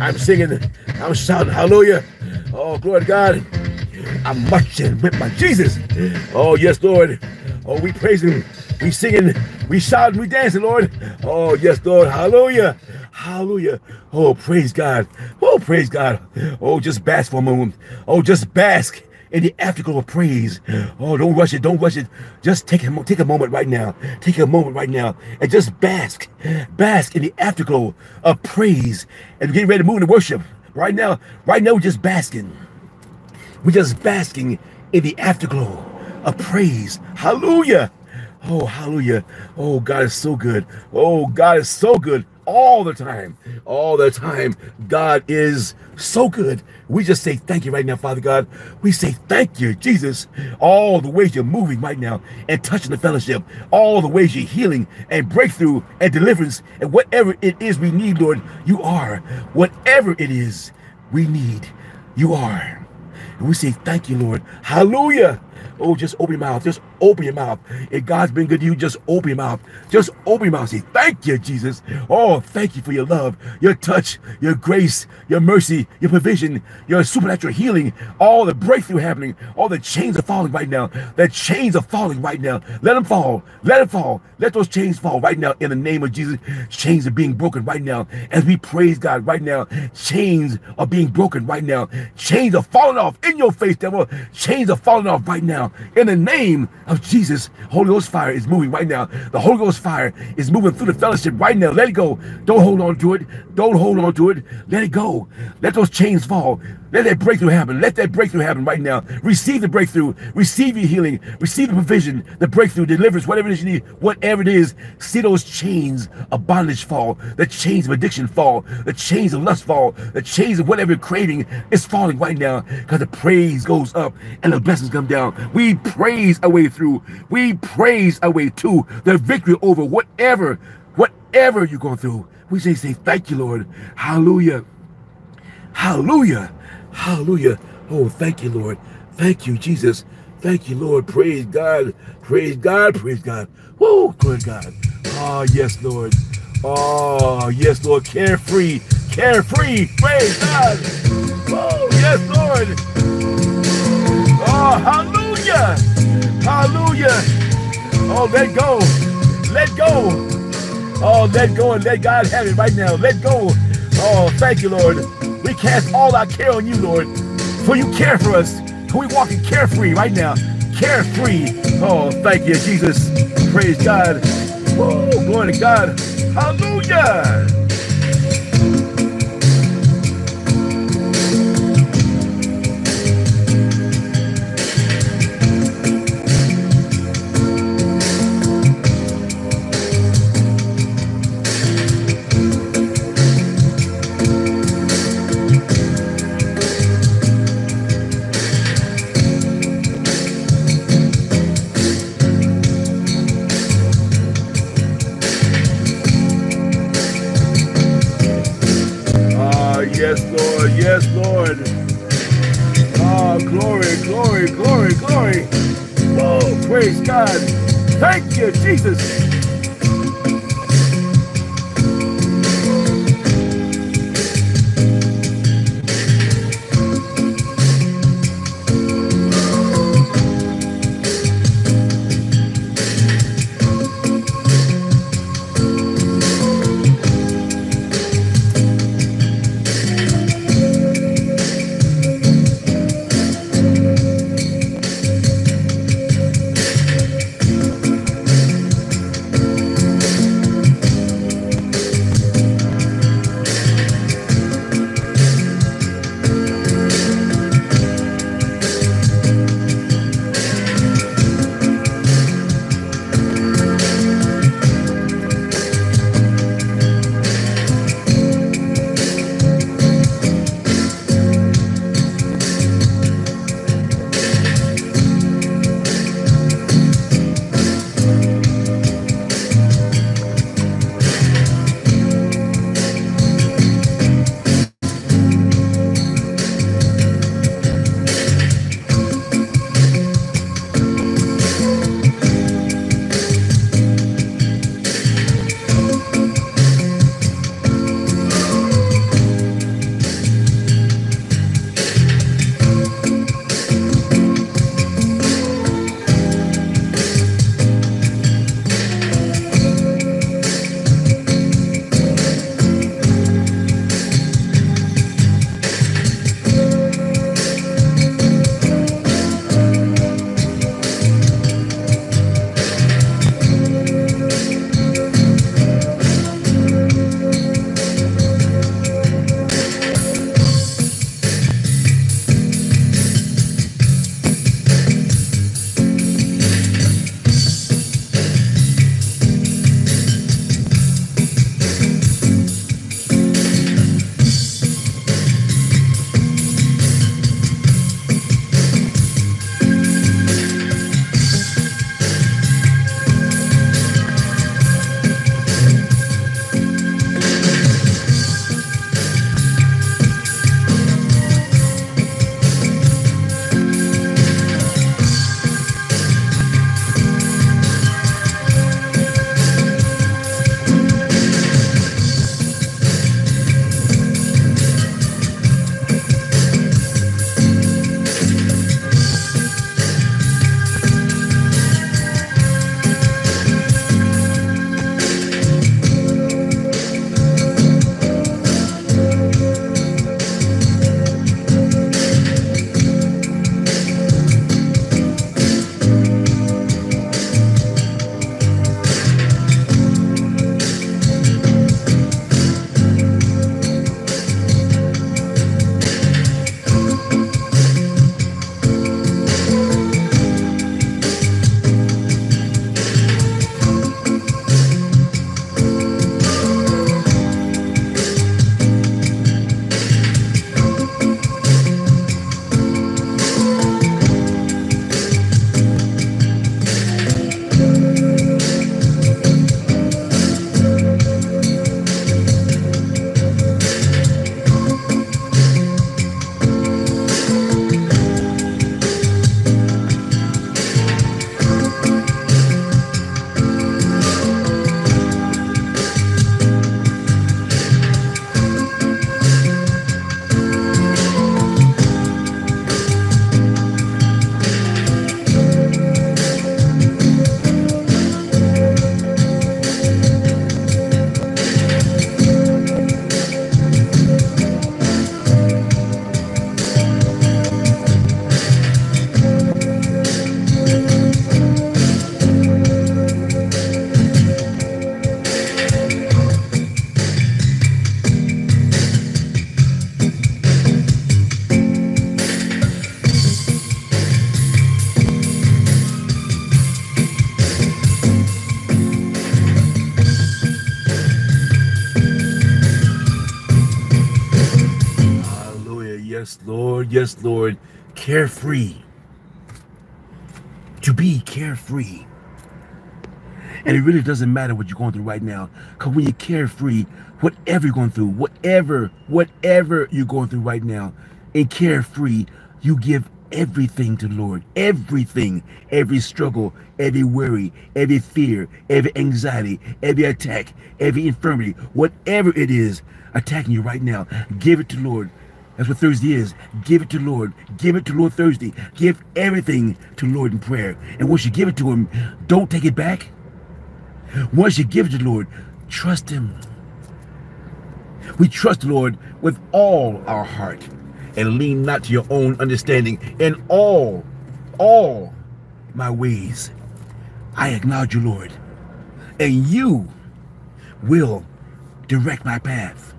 I'm singing, I'm shouting, hallelujah. Oh, glory to God. I'm marching with my Jesus. Oh, yes, Lord. Oh, we praising. We singing, we shouting, we dancing, Lord. Oh, yes, Lord. Hallelujah. Hallelujah. Oh, praise God. Oh, praise God. Oh, just bask for a moment. Oh, just bask in the afterglow of praise. Oh, don't rush it. Don't rush it. Just take a, take a moment right now. Take a moment right now and just bask. Bask in the afterglow of praise and get ready to move into worship. Right now, right now, we're just basking. We're just basking in the afterglow of praise. Hallelujah. Oh, hallelujah. Oh, God is so good. Oh, God is so good all the time. All the time. God is so good. We just say thank you right now, Father God. We say thank you, Jesus. All the ways you're moving right now and touching the fellowship, all the ways you're healing and breakthrough and deliverance and whatever it is we need, Lord, you are. Whatever it is we need, you are. And we say thank you, Lord. Hallelujah. Oh, just open your mouth. Just open your mouth. If God's been good to you, just open your mouth. Just open your mouth. Say, thank you, Jesus. Oh, thank you for your love, your touch, your grace, your mercy, your provision, your supernatural healing, all the breakthrough happening, all the chains are falling right now. The chains are falling right now. Let them fall. Let them fall. Let those chains fall right now in the name of Jesus. Chains are being broken right now. As we praise God right now, chains are being broken right now. Chains are falling off in your face, devil. Chains are falling off right now in the name of Jesus. Holy Ghost fire is moving right now. The Holy Ghost fire is moving through the fellowship right now. Let it go. Don't hold on to it. Don't hold on to it. Let it go. Let those chains fall. Let that breakthrough happen. Let that breakthrough happen right now. Receive the breakthrough. Receive your healing. Receive the provision, the breakthrough, deliverance, whatever it is you need, whatever it is. See those chains of bondage fall. The chains of addiction fall. The chains of lust fall. The chains of whatever you're craving is falling right now because the praise goes up and the blessings come down. We praise our way through. We praise our way to the victory over whatever, whatever you're going through. We say, say, thank you, Lord. Hallelujah. Hallelujah. Hallelujah. Oh, thank you, Lord. Thank you, Jesus. Thank you, Lord. Praise God. Praise God. Praise God. Whoa, glory God. Oh, yes, Lord. Oh, yes, Lord. Carefree. Carefree. Praise God. Oh, yes, Lord. Oh, hallelujah. Hallelujah. Oh, let go. Let go. Oh, let go and let God have it right now. Let go. Oh, thank you, Lord. We cast all our care on you, Lord, for you care for us. We walk in carefree right now? Carefree. Oh, thank you, Jesus. Praise God. Oh, glory to God. Hallelujah. Yes, Lord. Oh, glory, glory, glory, glory. Oh, praise God. Thank you, Jesus. Yes, Lord. Carefree. To be carefree. And it really doesn't matter what you're going through right now. Because when you're carefree, whatever you're going through, whatever, whatever you're going through right now, and carefree, you give everything to Lord. Everything, every struggle, every worry, every fear, every anxiety, every attack, every infirmity, whatever it is attacking you right now, give it to Lord. That's what Thursday is. Give it to Lord. Give it to Lord Thursday. Give everything to Lord in prayer. And once you give it to him, don't take it back. Once you give it to Lord, trust him. We trust the Lord with all our heart and lean not to your own understanding in all, all my ways. I acknowledge you, Lord, and you will direct my path.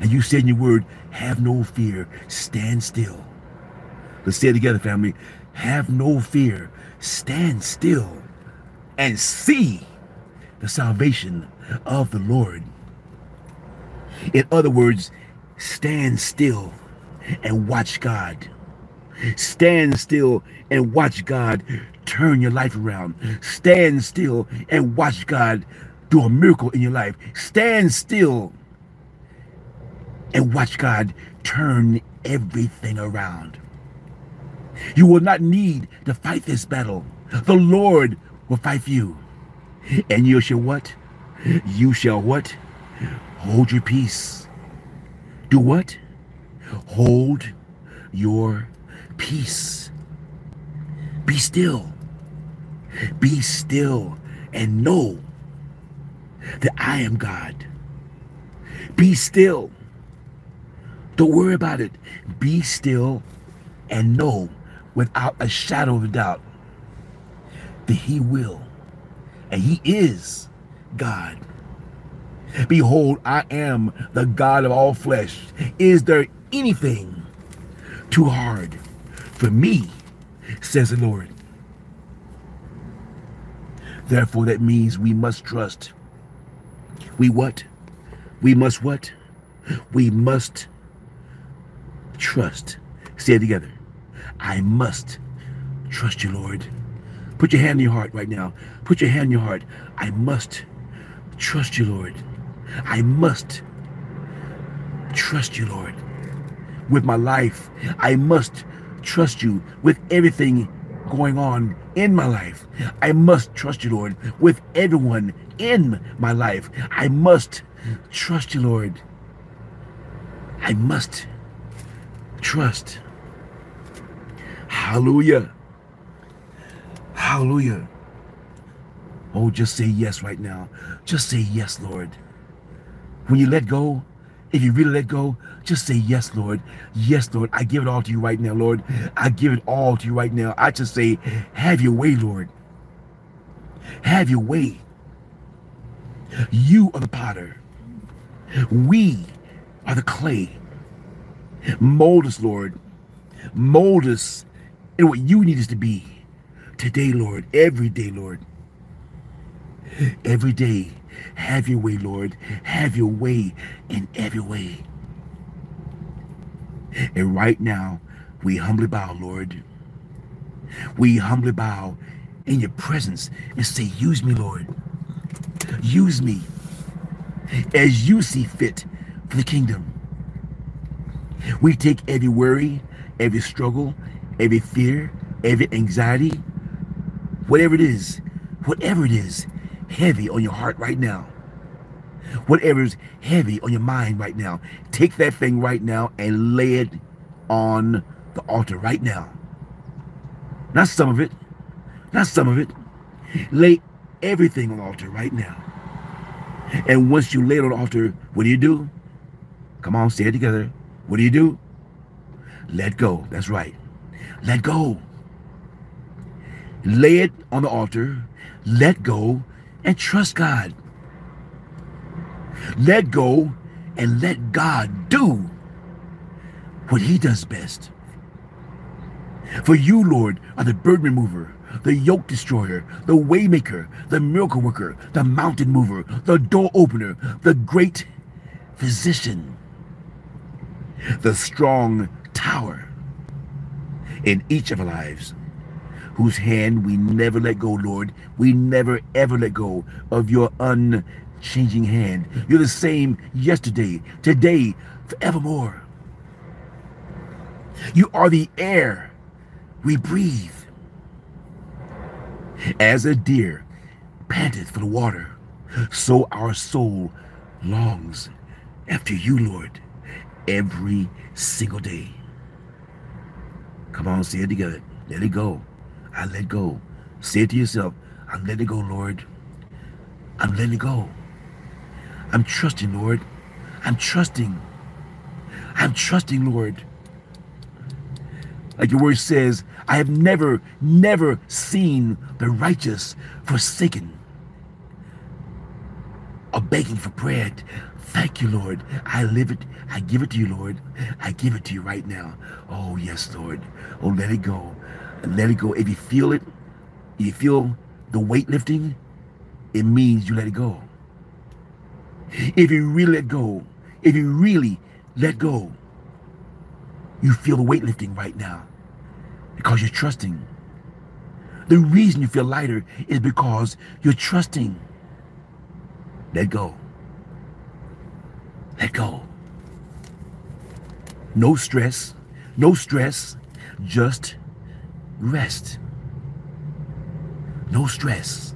And you said in your word, have no fear, stand still. Let's say it together, family. Have no fear, stand still, and see the salvation of the Lord. In other words, stand still and watch God. Stand still and watch God turn your life around. Stand still and watch God do a miracle in your life. Stand still and watch God turn everything around. You will not need to fight this battle. The Lord will fight for you. And you shall what? You shall what? Hold your peace. Do what? Hold your peace. Be still. Be still and know that I am God. Be still. Don't worry about it. Be still and know without a shadow of a doubt that He will and He is God. Behold, I am the God of all flesh. Is there anything too hard for me, says the Lord. Therefore, that means we must trust. We what? We must what? We must trust. It together. I must trust you, Lord. Put your hand in your heart right now. Put your hand in your heart. I must trust you, Lord. I must trust you, Lord with my life. I must trust you with everything going on in my life. I must trust you, Lord, with everyone in my life. I must trust you, Lord. I must trust. Hallelujah. Hallelujah. Oh, just say yes right now. Just say yes, Lord. When you let go, if you really let go, just say, Yes, Lord. Yes, Lord. I give it all to you right now, Lord. I give it all to you right now. I just say, Have your way, Lord. Have your way. You are the potter. We are the clay. Mold us, Lord. Mold us in what you need us to be today, Lord. Every day, Lord. Every day. Have your way, Lord. Have your way in every way. And right now, we humbly bow, Lord. We humbly bow in your presence and say, Use me, Lord. Use me as you see fit for the kingdom. We take every worry, every struggle, every fear, every anxiety, whatever it is, whatever it is, heavy on your heart right now, whatever's heavy on your mind right now, take that thing right now and lay it on the altar right now. Not some of it, not some of it. Lay everything on the altar right now. And once you lay it on the altar, what do you do? Come on, it together. What do you do? Let go. That's right. Let go. Lay it on the altar. Let go and trust God. Let go and let God do what he does best. For you, Lord, are the burden remover, the yoke destroyer, the waymaker, the miracle worker, the mountain mover, the door opener, the great physician, the strong tower in each of our lives whose hand we never let go, Lord. We never ever let go of your unchanging hand. You're the same yesterday, today, forevermore. You are the air we breathe. As a deer panteth for the water, so our soul longs after you, Lord, every single day. Come on, say it together. Let it go. I let go. Say it to yourself. I'm letting go, Lord. I'm letting go. I'm trusting, Lord. I'm trusting. I'm trusting, Lord. Like your word says, I have never, never seen the righteous forsaken or begging for bread. Thank you, Lord. I live it. I give it to you, Lord. I give it to you right now. Oh, yes, Lord. Oh, let it go let it go. If you feel it, if you feel the weight lifting, it means you let it go. If you really let go, if you really let go, you feel the weight lifting right now because you're trusting. The reason you feel lighter is because you're trusting. Let go. Let go. No stress, no stress, just rest. No stress.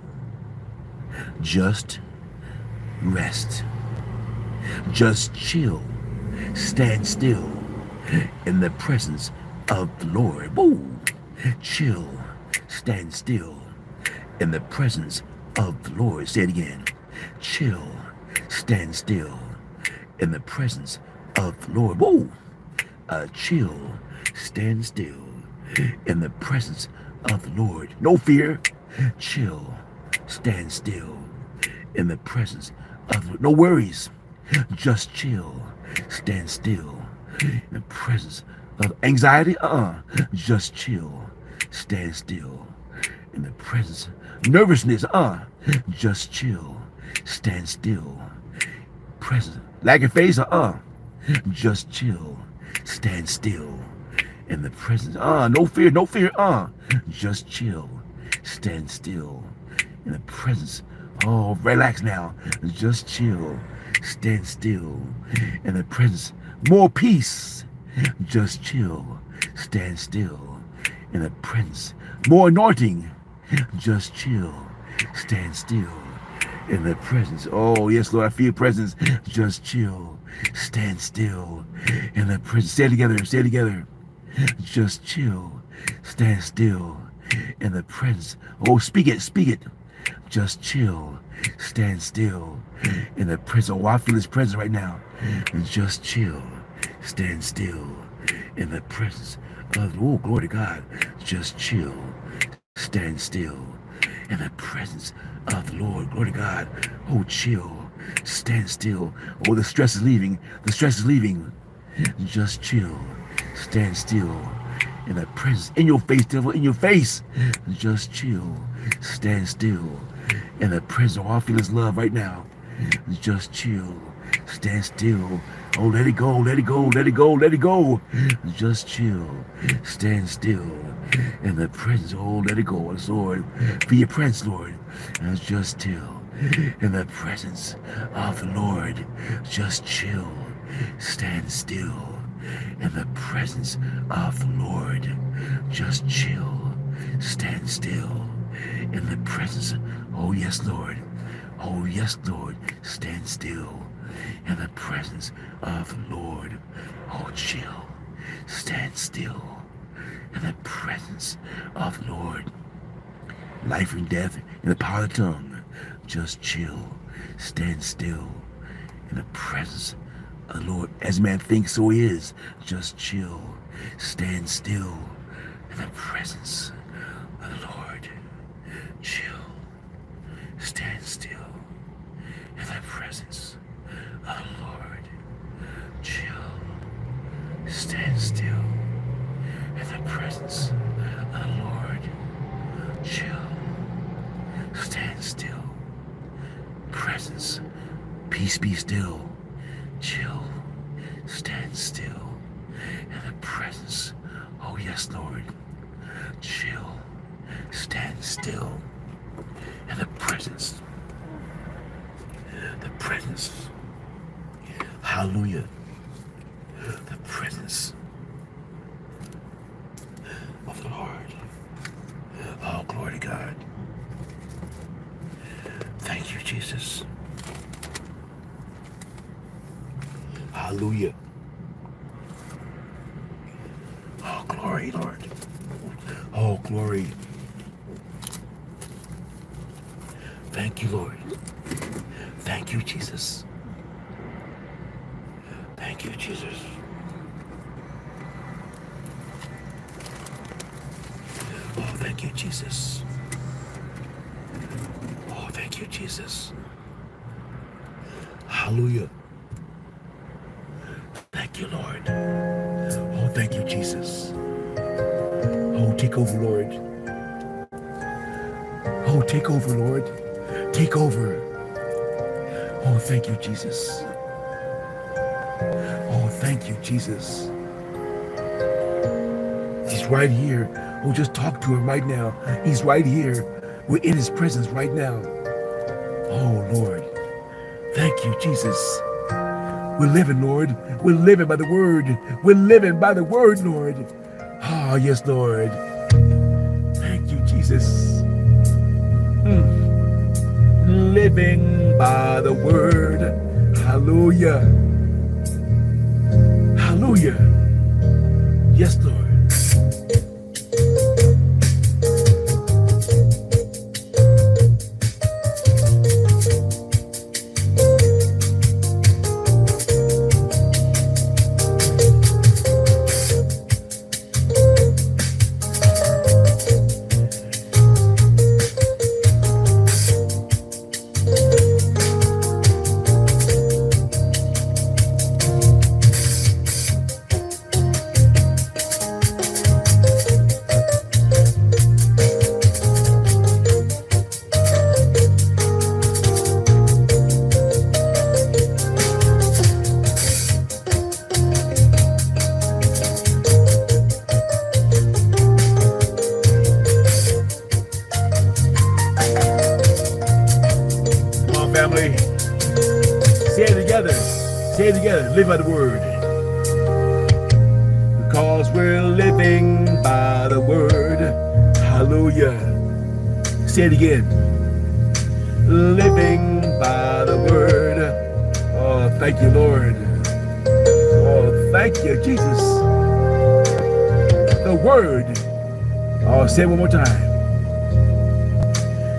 Just rest. Just chill. Stand still in the presence of the Lord. Woo! Chill. Stand still in the presence of the Lord. Say it again. Chill. Stand still in the presence of the Lord. Woo! Uh, chill. Stand still in the presence of the Lord. No fear, chill, stand still in the presence of No worries, just chill, stand still in the presence of anxiety. Uh, just chill, stand still in the presence. Of nervousness. Uh, just chill, stand still. Presence. Lack of face. Uh, just chill, stand still in the presence. Uh, no fear, no fear. Uh, just chill. Stand still in the presence. Oh, relax now. Just chill. Stand still in the presence. More peace. Just chill. Stand still in the presence. More anointing. Just chill. Stand still in the presence. Oh, yes, Lord, I feel presence. Just chill. Stand still in the presence. Stay together. Stay together. Just chill. Stand still in the presence. Oh, speak it, speak it. Just chill. Stand still in the presence. Oh, I feel his presence right now. Just chill. Stand still in the presence of, oh, glory to God. Just chill. Stand still in the presence of the Lord. Glory to God. Oh, chill. Stand still. Oh, the stress is leaving. The stress is leaving. Just chill. Stand still in the presence, in your face, devil, in your face. Just chill. Stand still in the presence. Oh, I feel his love right now. Just chill. Stand still. Oh, let it go, let it go, let it go, let it go. Just chill. Stand still in the presence. Oh, let it go, oh, Lord. For your presence, Lord. And just chill in the presence of the Lord. Just chill. Stand still in the presence of the Lord. Just chill, stand still in the presence. Oh, yes, Lord. Oh, yes, Lord. Stand still in the presence of the Lord. Oh, chill, stand still in the presence of the Lord. Life and death in the power of the tongue. Just chill, stand still in the presence of the Lord, as man thinks, so he is. Just chill. Stand still in the presence of the Lord. Chill. Stand still in the presence unmoored, chill, stand still in the presence, unmoored, chill, stand still, presence, peace be still, chill, stand still in the presence, oh yes, Lord, chill, stand still in the presence. The presence. Hallelujah. The presence of the Lord. Oh, glory to God. Thank you, Jesus. Hallelujah. Oh, glory, Lord. Oh, glory. Thank you, Lord. Thank you, Jesus. Thank you, Jesus. Oh, thank you, Jesus. Oh, thank you, Jesus. Hallelujah. Thank you, Lord. Oh, thank you, Jesus. Oh, take over, Lord. Oh, take over, Lord. Take over. Oh, thank you, Jesus. Thank you, Jesus. He's right here. We'll just talk to him right now. He's right here. We're in his presence right now. Oh, Lord. Thank you, Jesus. We're living, Lord. We're living by the word. We're living by the word, Lord. Ah, oh, yes, Lord. Thank you, Jesus. Mm. Living by the word. Hallelujah. Say together, live by the word. Because we're living by the word. Hallelujah. Say it again. Living by the word. Oh, thank you, Lord. Oh, thank you, Jesus. The word. Oh, say it one more time.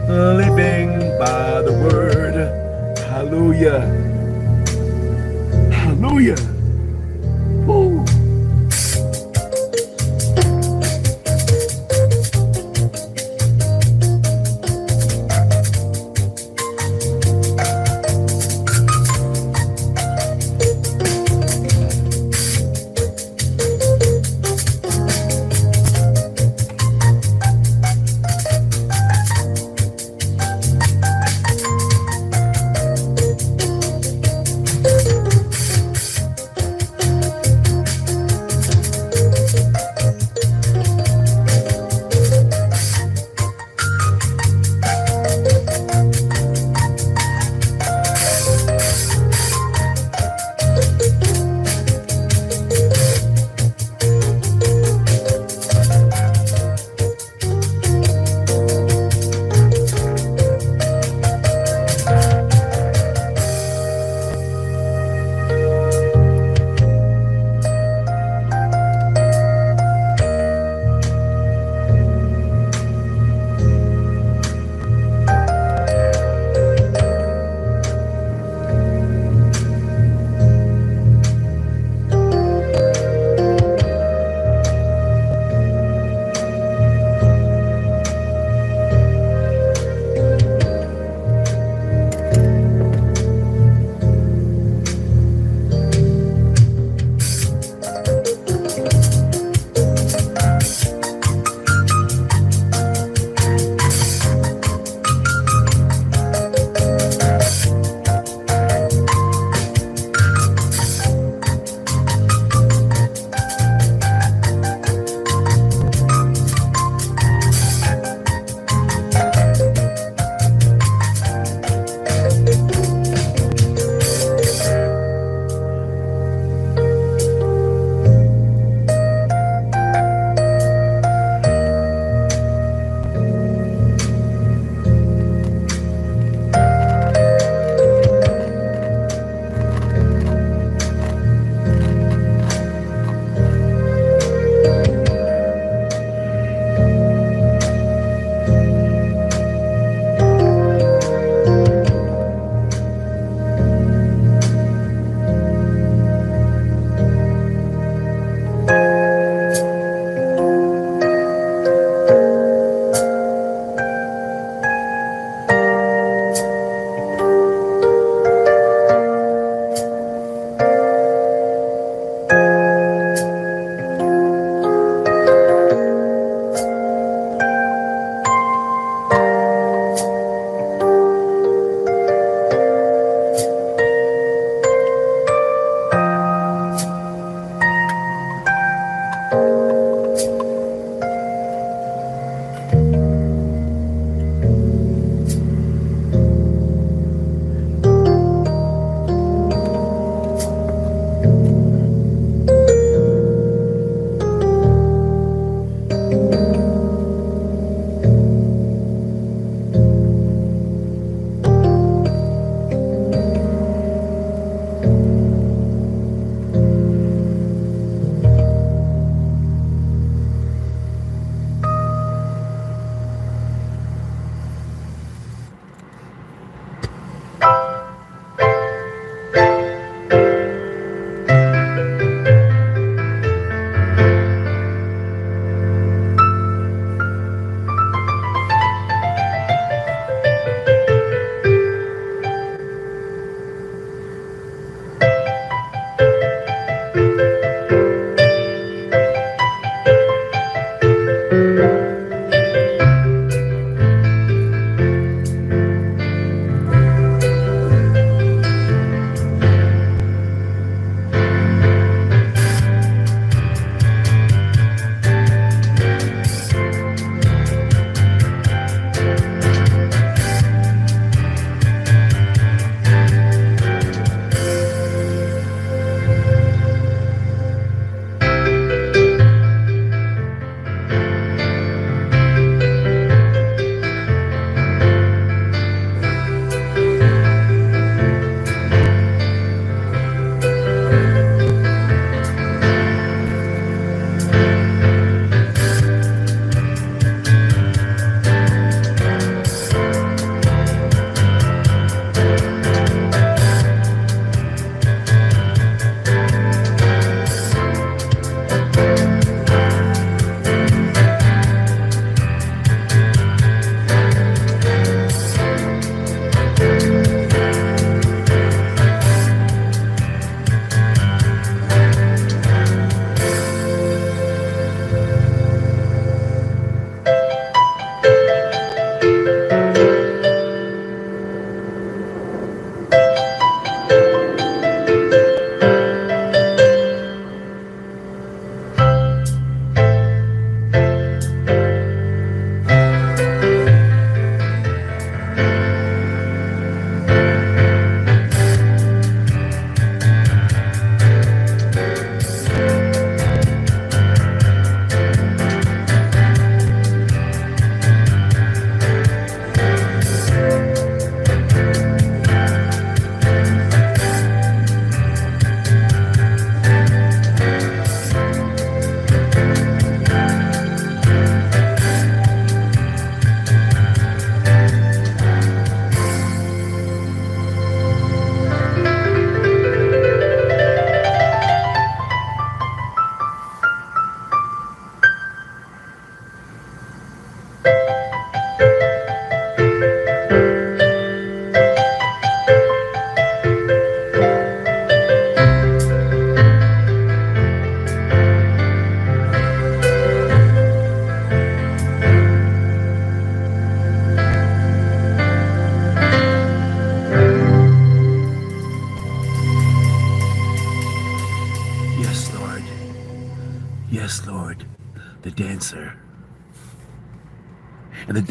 Living by the word. Hallelujah. Hallelujah.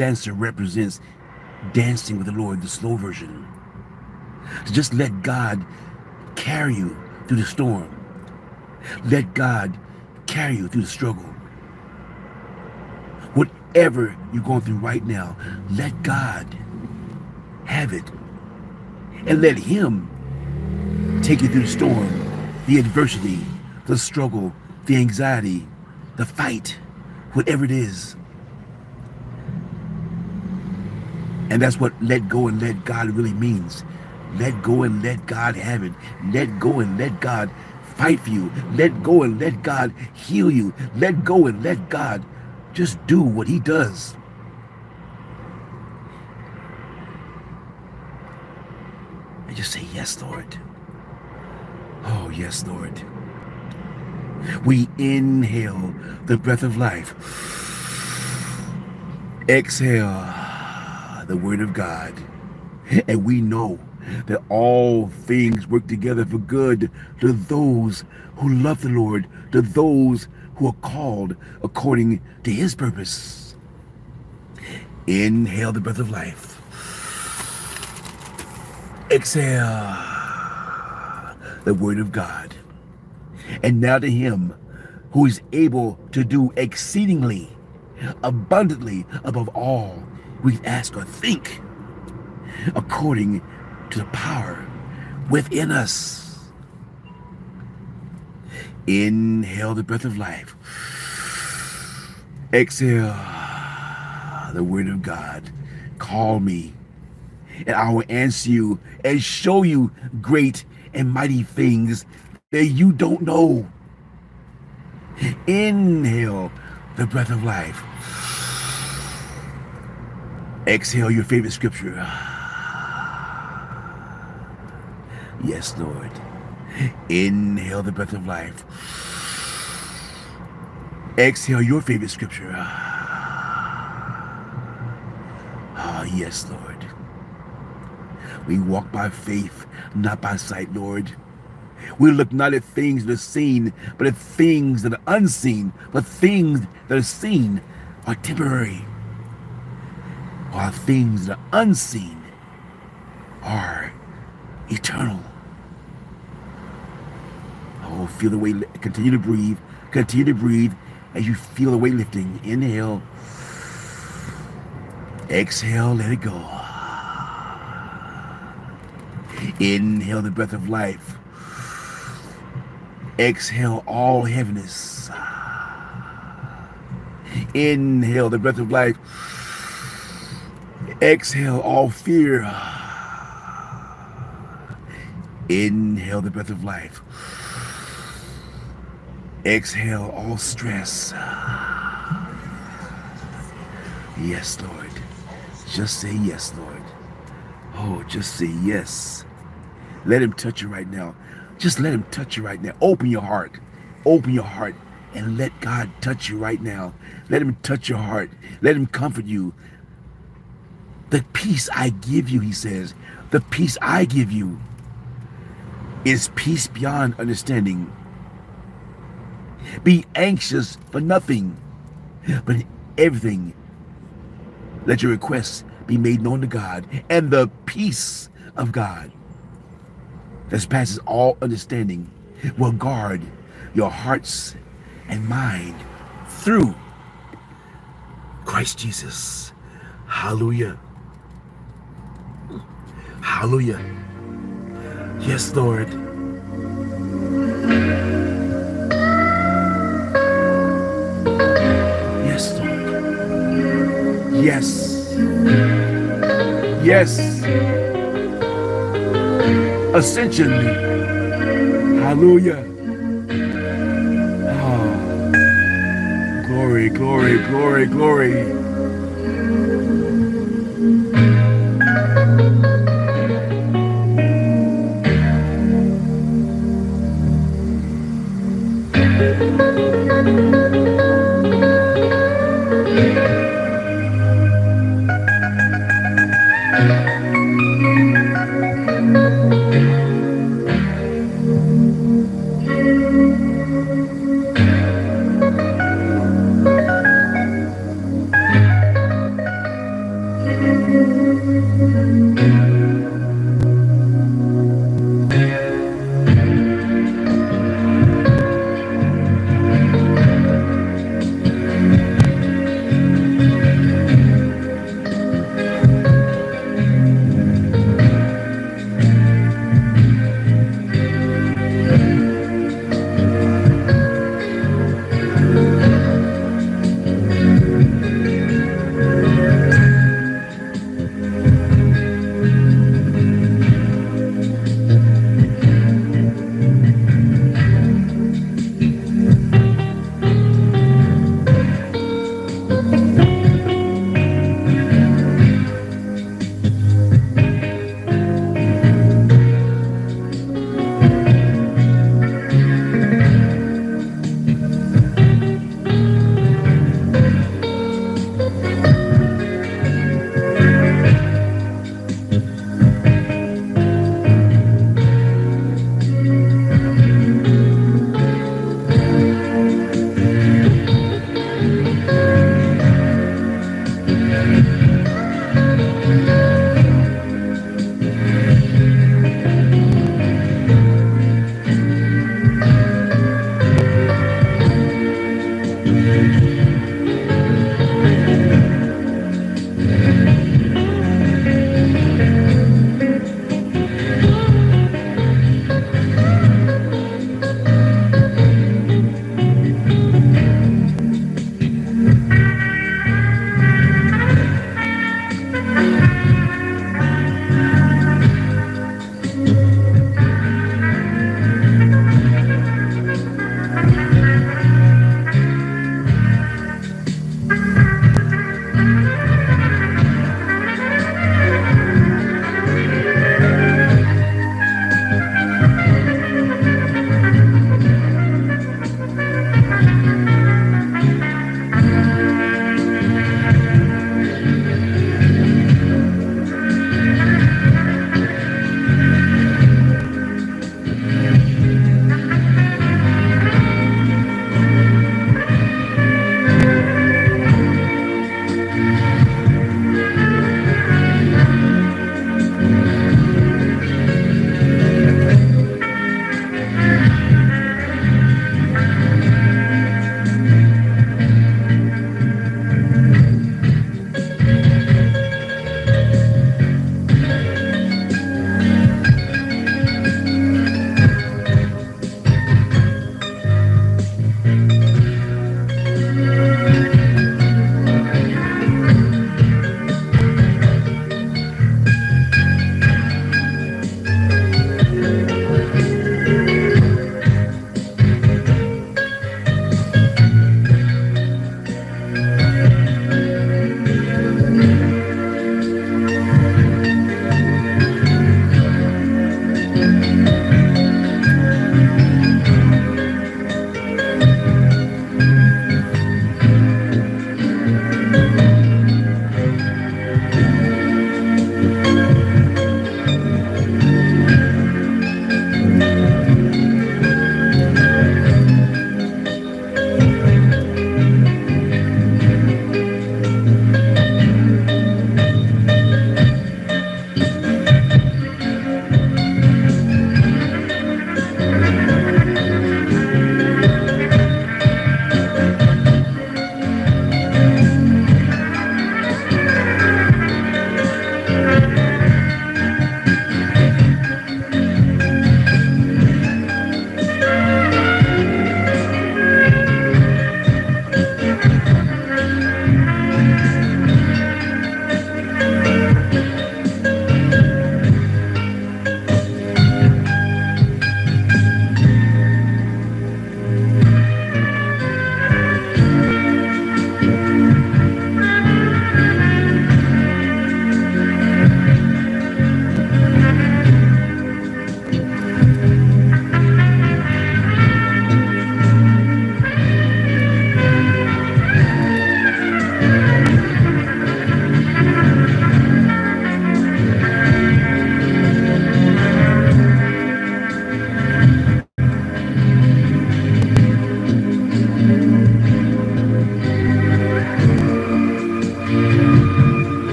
Dancer represents dancing with the Lord, the slow version. Just let God carry you through the storm. Let God carry you through the struggle. Whatever you're going through right now, let God have it. And let Him take you through the storm, the adversity, the struggle, the anxiety, the fight, whatever it is. And that's what let go and let God really means. Let go and let God have it. Let go and let God fight for you. Let go and let God heal you. Let go and let God just do what he does. And just say, yes, Lord. Oh, yes, Lord. We inhale the breath of life. Exhale the word of God. And we know that all things work together for good to those who love the Lord, to those who are called according to his purpose. Inhale the breath of life. Exhale the word of God. And now to him who is able to do exceedingly abundantly above all we ask or think according to the power within us. Inhale the breath of life. Exhale the word of God. Call me, and I will answer you and show you great and mighty things that you don't know. Inhale the breath of life. Exhale your favorite scripture. Yes, Lord. Inhale the breath of life. Exhale your favorite scripture. Ah, yes, Lord. We walk by faith, not by sight, Lord. We look not at things that are seen, but at things that are unseen. But things that are seen are temporary while things that are unseen are eternal. Oh, feel the weight, continue to breathe, continue to breathe as you feel the weight lifting. Inhale, exhale, let it go. Inhale the breath of life. Exhale all heaviness. Inhale the breath of life. Exhale all fear. Inhale the breath of life. Exhale all stress. Yes, Lord. Just say yes, Lord. Oh, just say yes. Let him touch you right now. Just let him touch you right now. Open your heart. Open your heart and let God touch you right now. Let him touch your heart. Let him comfort you. The peace I give you, he says, the peace I give you is peace beyond understanding. Be anxious for nothing, but everything. Let your requests be made known to God, and the peace of God that passes all understanding will guard your hearts and mind through Christ Jesus. Hallelujah. Hallelujah. Yes, Lord. Yes, Lord. Yes. Yes. Ascension. Hallelujah. Oh. Glory, glory, glory, glory.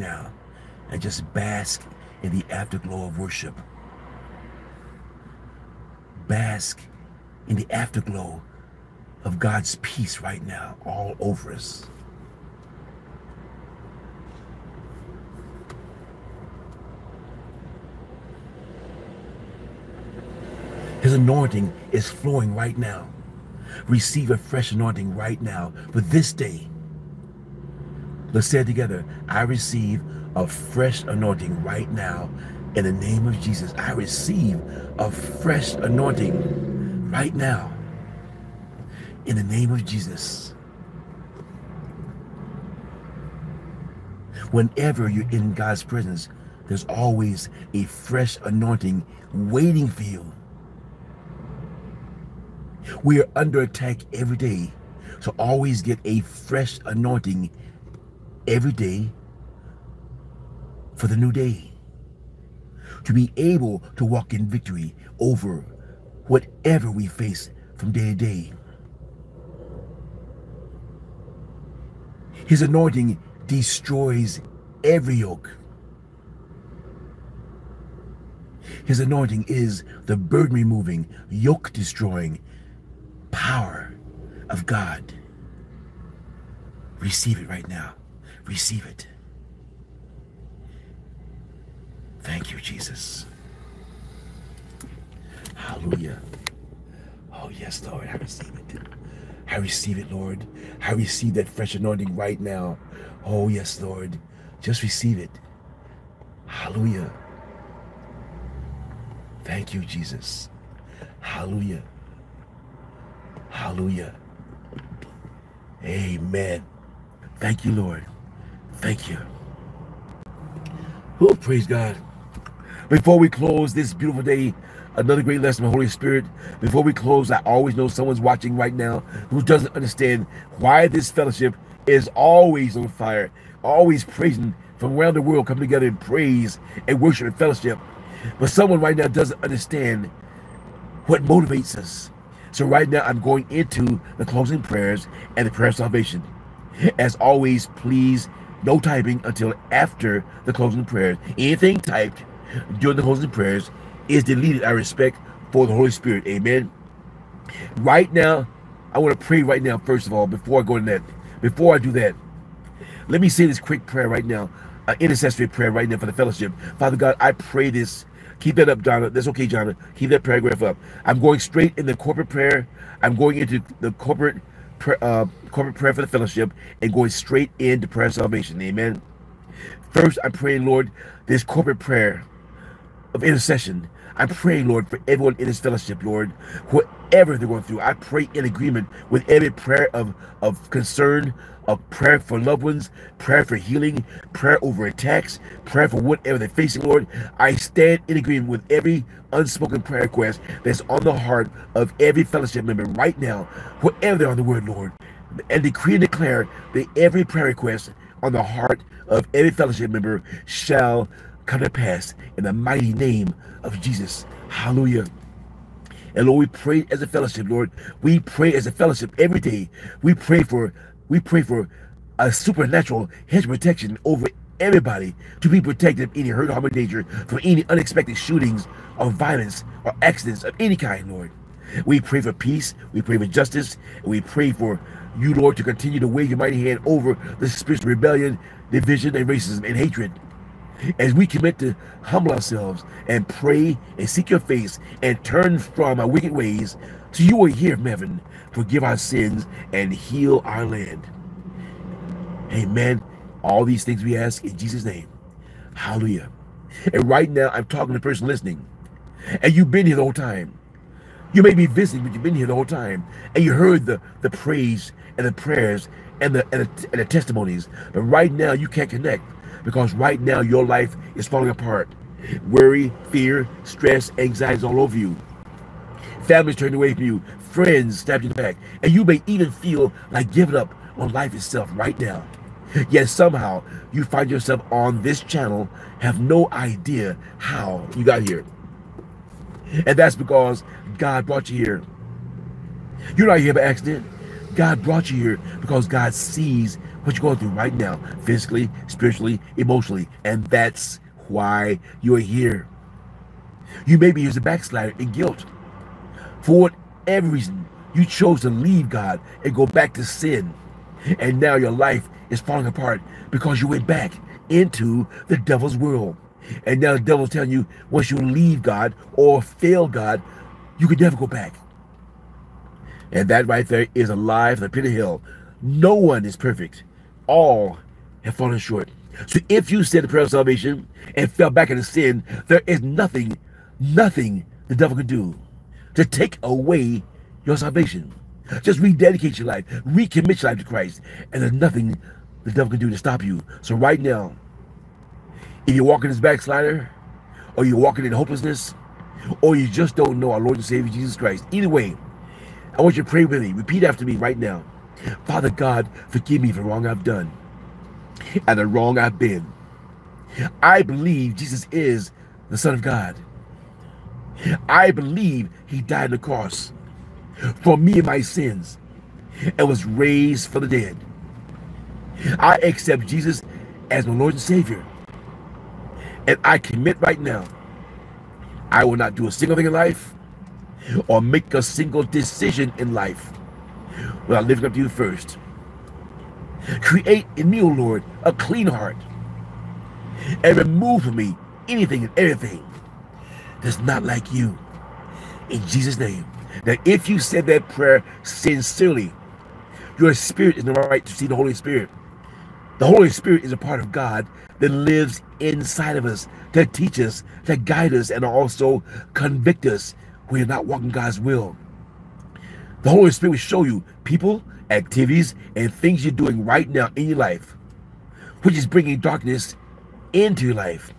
Now and just bask in the afterglow of worship. Bask in the afterglow of God's peace right now all over us. His anointing is flowing right now. Receive a fresh anointing right now for this day. Let's say it together. I receive a fresh anointing right now in the name of Jesus. I receive a fresh anointing right now in the name of Jesus. Whenever you're in God's presence, there's always a fresh anointing waiting for you. We are under attack every day, so always get a fresh anointing every day for the new day. To be able to walk in victory over whatever we face from day to day. His anointing destroys every yoke. His anointing is the burden removing, yoke destroying power of God. Receive it right now. Receive it. Thank you, Jesus. Hallelujah. Oh, yes, Lord, I receive it. I receive it, Lord. I receive that fresh anointing right now. Oh, yes, Lord. Just receive it. Hallelujah. Thank you, Jesus. Hallelujah. Hallelujah. Amen. Thank you, Lord. Thank you. Oh, praise God. Before we close this beautiful day, another great lesson of Holy Spirit. Before we close, I always know someone's watching right now who doesn't understand why this fellowship is always on fire, always praising from around the world, coming together in praise and worship and fellowship. But someone right now doesn't understand what motivates us. So right now, I'm going into the closing prayers and the prayer of salvation. As always, please no typing until after the closing prayers. Anything typed during the closing prayers is deleted I respect for the Holy Spirit. Amen. Right now, I want to pray right now, first of all, before I go to that. Before I do that, let me say this quick prayer right now, an intercessory prayer right now for the fellowship. Father God, I pray this. Keep that up, Jonathan. That's okay, Jonathan. Keep that paragraph up. I'm going straight in the corporate prayer. I'm going into the corporate uh, corporate prayer for the fellowship and going straight into prayer of salvation. Amen. First, I pray, Lord, this corporate prayer of intercession. I'm praying, Lord, for everyone in this fellowship, Lord, whatever they're going through. I pray in agreement with every prayer of, of concern, a prayer for loved ones, prayer for healing, prayer over attacks, prayer for whatever they're facing, Lord. I stand in agreement with every unspoken prayer request that's on the heart of every fellowship member right now, whatever they're on the word, Lord. And decree and declare that every prayer request on the heart of every fellowship member shall come to pass in the mighty name of Jesus. Hallelujah. And Lord, we pray as a fellowship, Lord. We pray as a fellowship every day. We pray for we pray for a supernatural hedge protection over everybody to be protected from any hurt, harm, or danger, from any unexpected shootings or violence or accidents of any kind, Lord. We pray for peace, we pray for justice, and we pray for you, Lord, to continue to wave your mighty hand over the spiritual rebellion, division, and racism and hatred. As we commit to humble ourselves and pray and seek your face and turn from our wicked ways, so you will hear from heaven forgive our sins, and heal our land. Amen All these things we ask in Jesus' name. Hallelujah. And right now, I'm talking to the person listening. And you've been here the whole time. You may be visiting, but you've been here the whole time. And you heard the, the praise and the prayers and the, and the, and the testimonies. But right now, you can't connect because right now, your life is falling apart. Worry, fear, stress, anxiety is all over you. Families turned away from you. Friends stabbed you in the back. And you may even feel like giving up on life itself right now. Yet somehow you find yourself on this channel, have no idea how you got here. And that's because God brought you here. You're not here by accident. God brought you here because God sees what you're going through right now, physically, spiritually, emotionally. And that's why you're here. You may be as a backslider in guilt. For whatever reason, you chose to leave God and go back to sin. And now your life is falling apart because you went back into the devil's world. And now the devil's telling you once you leave God or fail God, you can never go back. And that right there is a lie from the pit of hell. No one is perfect. All have fallen short. So if you said the prayer of salvation and fell back into sin, there is nothing, nothing the devil can do to take away your salvation. Just rededicate your life, recommit your life to Christ, and there's nothing the devil can do to stop you. So right now, if you're walking as backslider, or you're walking in hopelessness, or you just don't know our Lord and Savior Jesus Christ, either way, I want you to pray with me. Repeat after me right now. Father God, forgive me for the wrong I've done and the wrong I've been. I believe Jesus is the Son of God. I believe he died on the cross for me and my sins and was raised for the dead. I accept Jesus as my Lord and Savior. And I commit right now, I will not do a single thing in life or make a single decision in life without living up to you first. Create in me, O Lord, a clean heart and remove from me anything and everything that's not like you. In Jesus' name. Now, if you said that prayer sincerely, your spirit is the right to see the Holy Spirit. The Holy Spirit is a part of God that lives inside of us to teach us, to guide us, and also convict us when you're not walking God's will. The Holy Spirit will show you people, activities, and things you're doing right now in your life, which is bringing darkness into your life.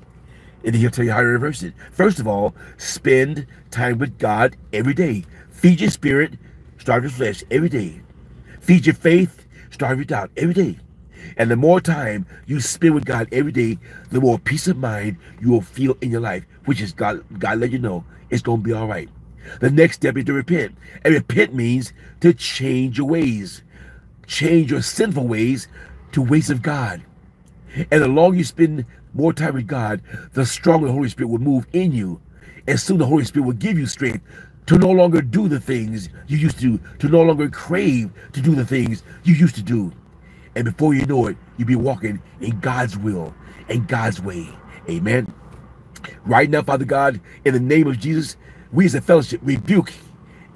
And he'll tell you how to reverse it. First of all, spend time with God every day. Feed your spirit, starve your flesh every day. Feed your faith, starve your doubt every day. And the more time you spend with God every day, the more peace of mind you will feel in your life, which is God, God let you know it's going to be all right. The next step is to repent. And repent means to change your ways, change your sinful ways to ways of God. And the longer you spend more time with God, the stronger the Holy Spirit will move in you. And soon the Holy Spirit will give you strength to no longer do the things you used to do, to no longer crave to do the things you used to do. And before you know it, you'll be walking in God's will and God's way. Amen. Right now, Father God, in the name of Jesus, we as a fellowship rebuke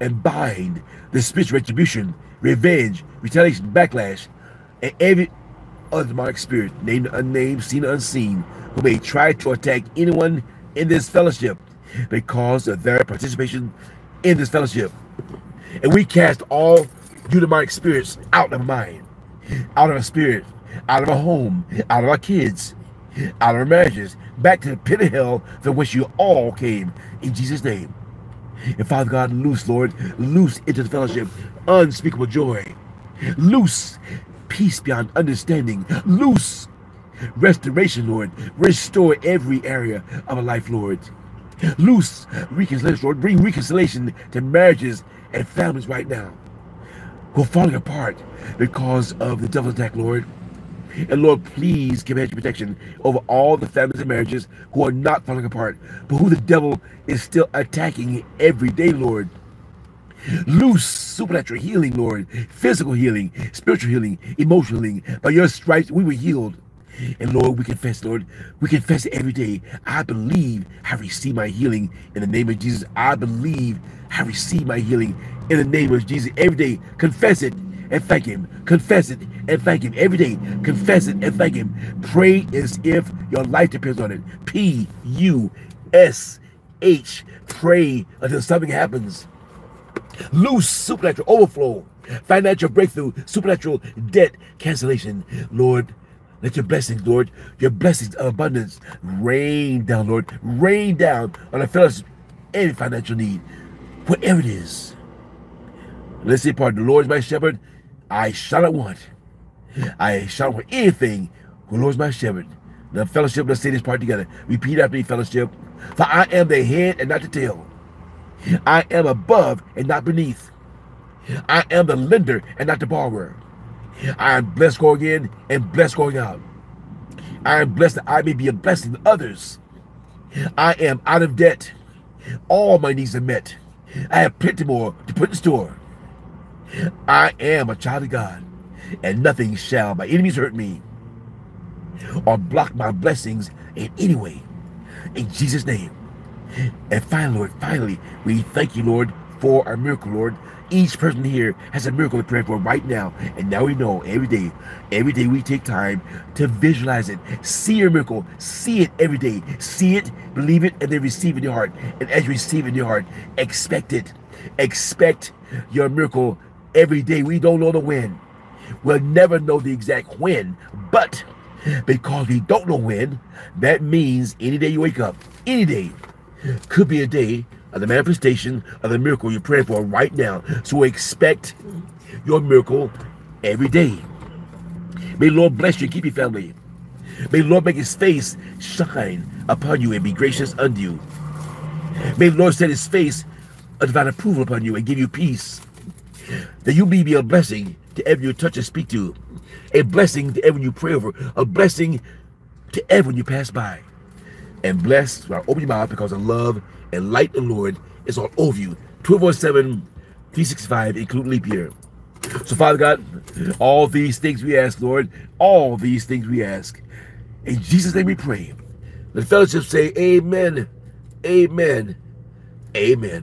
and bind the spiritual retribution, revenge, retaliation, backlash, and every other demonic spirit, named unnamed, seen unseen, who may try to attack anyone in this fellowship because of their participation in this fellowship. And we cast all you demonic spirits out of mind, out of our spirit, out of our home, out of our kids, out of our marriages, back to the pit of hell from which you all came. In Jesus' name. And Father God, loose, Lord, loose into the fellowship unspeakable joy. Loose peace beyond understanding. Loose restoration, Lord. Restore every area of our life, Lord. Loose reconciliation, Lord. Bring reconciliation to marriages and families right now who are falling apart because of the devil's attack, Lord. And Lord, please give hedge protection over all the families and marriages who are not falling apart, but who the devil is still attacking every day, Lord. Loose supernatural healing, Lord, physical healing, spiritual healing, emotional healing. By your stripes, we were healed. And Lord, we confess, Lord, we confess every day. I believe I receive my healing in the name of Jesus. I believe I receive my healing in the name of Jesus. Every day, confess it and thank Him. Confess it and thank Him. Every day, confess it and thank Him. Pray as if your life depends on it. P U S H. Pray until something happens. Loose supernatural overflow, financial breakthrough, supernatural debt cancellation. Lord, let your blessings, Lord, your blessings of abundance rain down, Lord. Rain down on the fellows any financial need, whatever it is. Let's say part, the Lord is my shepherd, I shall not want. I shall want anything, Lord is my shepherd. The fellowship, let's say this part together. Repeat after me, fellowship. For I am the head and not the tail. I am above and not beneath. I am the lender and not the borrower. I am blessed going in and blessed going out. I am blessed that I may be a blessing to others. I am out of debt. All my needs are met. I have plenty more to put in store. I am a child of God, and nothing shall my enemies hurt me or block my blessings in any way. In Jesus' name. And finally, Lord, finally, we thank you, Lord, for our miracle, Lord. Each person here has a miracle to pray for right now. And now we know every day, every day we take time to visualize it. See your miracle. See it every day. See it, believe it, and then receive it in your heart. And as you receive it in your heart, expect it. Expect your miracle every day. We don't know the when. We'll never know the exact when, but because we don't know when, that means any day you wake up, any day, could be a day of the manifestation of the miracle you're praying for right now. So expect your miracle every day. May Lord bless you keep your family. May Lord make his face shine upon you and be gracious unto you. May Lord set his face a divine approval upon you and give you peace. That you may be a blessing to everyone you touch and speak to, a blessing to everyone you pray over, a blessing to everyone you pass by. And blessed, well, open your mouth because of love and light of the Lord is all over you. 247, 365, including leap year. So, Father God, all these things we ask, Lord, all these things we ask. In Jesus' name we pray. The fellowship say, Amen, Amen, Amen.